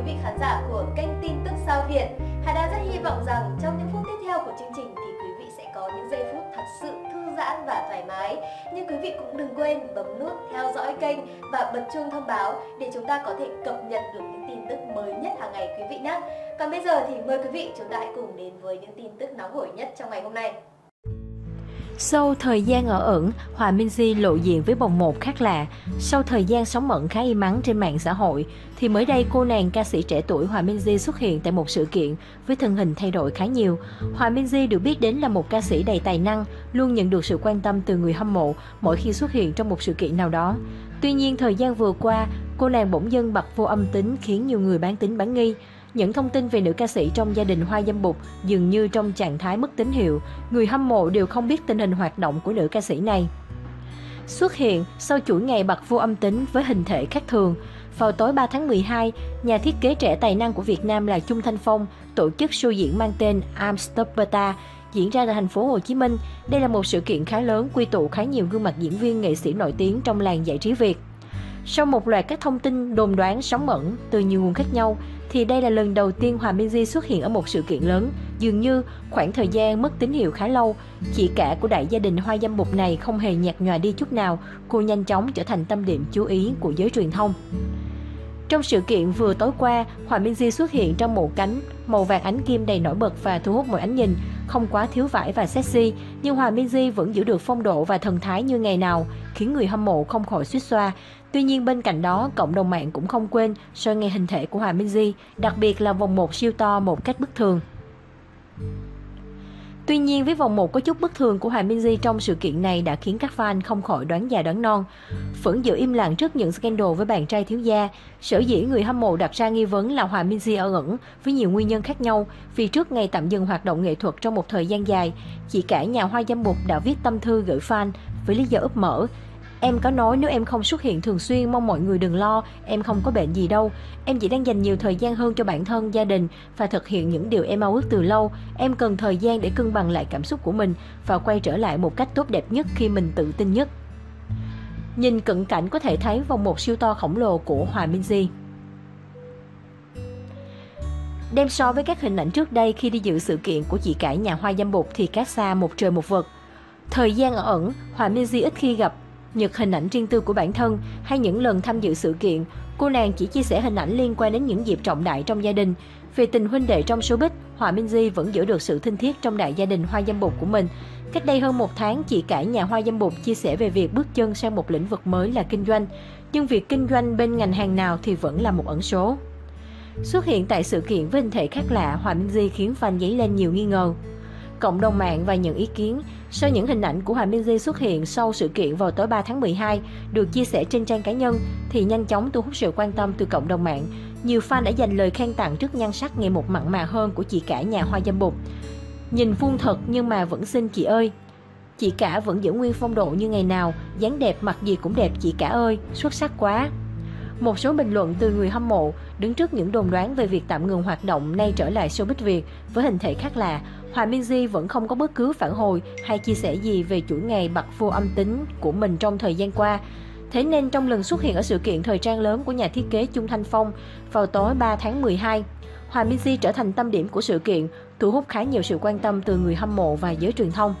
quý vị khán giả của kênh tin tức sao Việt. Hải đã rất hy vọng rằng trong những phút tiếp theo của chương trình thì quý vị sẽ có những giây phút thật sự thư giãn và thoải mái. Nhưng quý vị cũng đừng quên bấm nút theo dõi kênh và bật chuông thông báo để chúng ta có thể cập nhật được những tin tức mới nhất hàng ngày quý vị nhé. Còn bây giờ thì mời quý vị chúng ta hãy cùng đến với những tin tức nóng hổi nhất trong ngày hôm nay. Sau thời gian ở ẩn, Hòa Minh Di lộ diện với bồng một khác lạ. Sau thời gian sống mẫn khá im ắng trên mạng xã hội, thì mới đây cô nàng ca sĩ trẻ tuổi Hòa Minh Di xuất hiện tại một sự kiện với thân hình thay đổi khá nhiều. Hòa Minh Di được biết đến là một ca sĩ đầy tài năng, luôn nhận được sự quan tâm từ người hâm mộ mỗi khi xuất hiện trong một sự kiện nào đó. Tuy nhiên, thời gian vừa qua, cô nàng bỗng dưng bật vô âm tính khiến nhiều người bán tính bán nghi. Những thông tin về nữ ca sĩ trong gia đình Hoa Dâm Bụt dường như trong trạng thái mất tín hiệu, người hâm mộ đều không biết tình hình hoạt động của nữ ca sĩ này. Xuất hiện sau chuỗi ngày bật vô âm tính với hình thể khác thường, vào tối 3 tháng 12, nhà thiết kế trẻ tài năng của Việt Nam là Trung Thanh Phong tổ chức show diễn mang tên Amsterdam diễn ra tại thành phố Hồ Chí Minh. Đây là một sự kiện khá lớn quy tụ khá nhiều gương mặt diễn viên nghệ sĩ nổi tiếng trong làng giải trí Việt. Sau một loạt các thông tin đồn đoán sóng mẫn từ nhiều nguồn khác nhau, thì đây là lần đầu tiên Hòa Minzy xuất hiện ở một sự kiện lớn. Dường như khoảng thời gian mất tín hiệu khá lâu, chị cả của đại gia đình Hoa Dâm Bụt này không hề nhạt nhòa đi chút nào, cô nhanh chóng trở thành tâm điểm chú ý của giới truyền thông. Trong sự kiện vừa tối qua, Hòa Minzy xuất hiện trong một cánh màu vàng ánh kim đầy nổi bật và thu hút mọi ánh nhìn, không quá thiếu vải và sexy, nhưng Hòa Minzy vẫn giữ được phong độ và thần thái như ngày nào, khiến người hâm mộ không khỏi suýt xoa. Tuy nhiên bên cạnh đó, cộng đồng mạng cũng không quên soi ngay hình thể của Hòa Minzy, đặc biệt là vòng một siêu to một cách bất thường. Tuy nhiên, với vòng một có chút bất thường của Hòa Minzy trong sự kiện này đã khiến các fan không khỏi đoán già đoán non. Vẫn giữ im lặng trước những scandal với bạn trai thiếu gia. Sở dĩ người hâm mộ đặt ra nghi vấn là Hòa Minzy ở ẩn với nhiều nguyên nhân khác nhau. Vì trước ngày tạm dừng hoạt động nghệ thuật trong một thời gian dài, chị cả nhà hoa dâm mục đã viết tâm thư gửi fan với lý do ấp mở Em có nói nếu em không xuất hiện thường xuyên mong mọi người đừng lo, em không có bệnh gì đâu. Em chỉ đang dành nhiều thời gian hơn cho bản thân, gia đình và thực hiện những điều em ao ước từ lâu. Em cần thời gian để cân bằng lại cảm xúc của mình và quay trở lại một cách tốt đẹp nhất khi mình tự tin nhất. Nhìn cận cảnh có thể thấy vòng một siêu to khổng lồ của Hòa Minzy. Đem so với các hình ảnh trước đây khi đi dự sự kiện của chị cải nhà hoa dâm bụt thì cách xa một trời một vực. Thời gian ở ẩn, Hòa Minzy ít khi gặp nhật hình ảnh riêng tư của bản thân hay những lần tham dự sự kiện, cô nàng chỉ chia sẻ hình ảnh liên quan đến những dịp trọng đại trong gia đình. Về tình huynh đệ trong showbiz, Hòa Minh Di vẫn giữ được sự thân thiết trong đại gia đình Hoa Dâm Bột của mình. Cách đây hơn một tháng, chị cả nhà Hoa Dâm Bột chia sẻ về việc bước chân sang một lĩnh vực mới là kinh doanh. Nhưng việc kinh doanh bên ngành hàng nào thì vẫn là một ẩn số. Xuất hiện tại sự kiện với hình thể khác lạ, Hòa Minh Di khiến fan dấy lên nhiều nghi ngờ. Cộng đồng mạng và những ý kiến sau những hình ảnh của Hòa Minzy xuất hiện sau sự kiện vào tối 3 tháng 12 được chia sẻ trên trang cá nhân thì nhanh chóng thu hút sự quan tâm từ cộng đồng mạng. Nhiều fan đã dành lời khen tặng trước nhan sắc ngày một mặn mà hơn của chị cả nhà Hoa Dâm Bụt. Nhìn vuông thật nhưng mà vẫn xinh chị ơi. Chị cả vẫn giữ nguyên phong độ như ngày nào, dáng đẹp mặt gì cũng đẹp chị cả ơi, xuất sắc quá. Một số bình luận từ người hâm mộ đứng trước những đồn đoán về việc tạm ngừng hoạt động nay trở lại showbiz Việt với hình thể khác lạ, Hòa Minzy vẫn không có bất cứ phản hồi hay chia sẻ gì về chuỗi ngày bật vô âm tính của mình trong thời gian qua. Thế nên trong lần xuất hiện ở sự kiện thời trang lớn của nhà thiết kế Trung Thanh Phong vào tối 3 tháng 12, Hòa Minzy trở thành tâm điểm của sự kiện, thu hút khá nhiều sự quan tâm từ người hâm mộ và giới truyền thông.